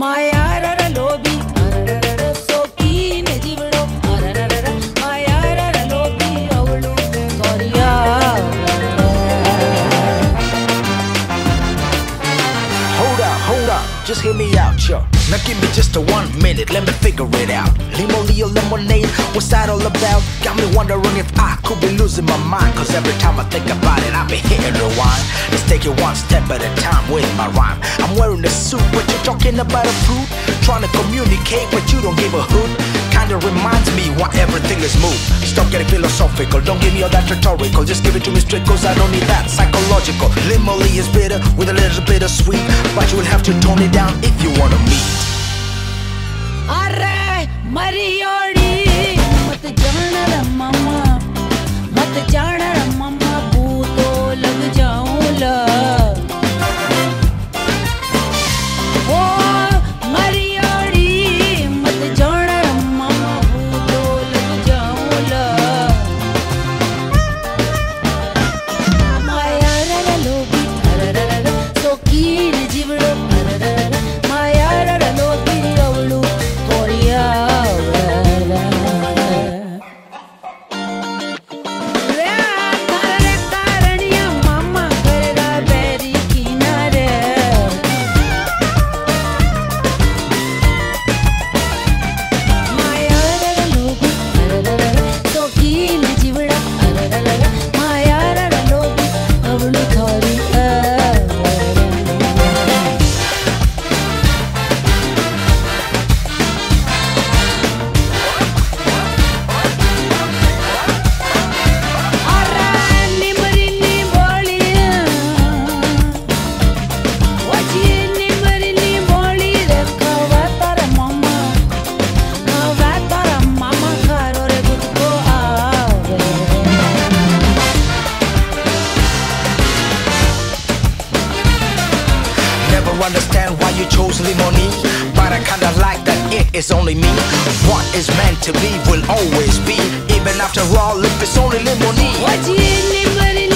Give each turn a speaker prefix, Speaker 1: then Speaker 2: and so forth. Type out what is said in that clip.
Speaker 1: ಮಾಯಾರರ ಲೋಬಿ ಅರರರರ ಸೋಕೀನ ಜೀವಳು ಅರರರರ ಮಾಯಾರರ ಲೋಬಿ ಅವಳು ಸಾರಿಯಾ
Speaker 2: Hold up, hold up, just hear me out, yo. Now give me just a one minute, let me figure it out. Limo Leo lemonade, what's that all about? Got me wondering if I could be losing my mind. Cause every time I think about it, I be hitting rewind. Let's take it one step at a time with my rhyme. I'm wearing a suit, but you're talking about a fruit. Trying to communicate, but you don't give a hoot. Kinda reminds me why everything is moved. Stop getting philosophical, don't give me all that rhetorical. Just give it to me straight, cause I don't need that psychological. Nimoli is bitter with a little bit of sweet, but you will have to tone it down if you wanna meet.
Speaker 1: Arre, Mariori, ಮತ್ತೆ ಜಾಣರ ಮಮ್ಮ
Speaker 2: ಮತ್ತೆ ಜಾಣ why Nimoli, but I kinda like that it is only me. What is meant to be will always be, even after all, if it's only Nimoli.
Speaker 1: Wajini mari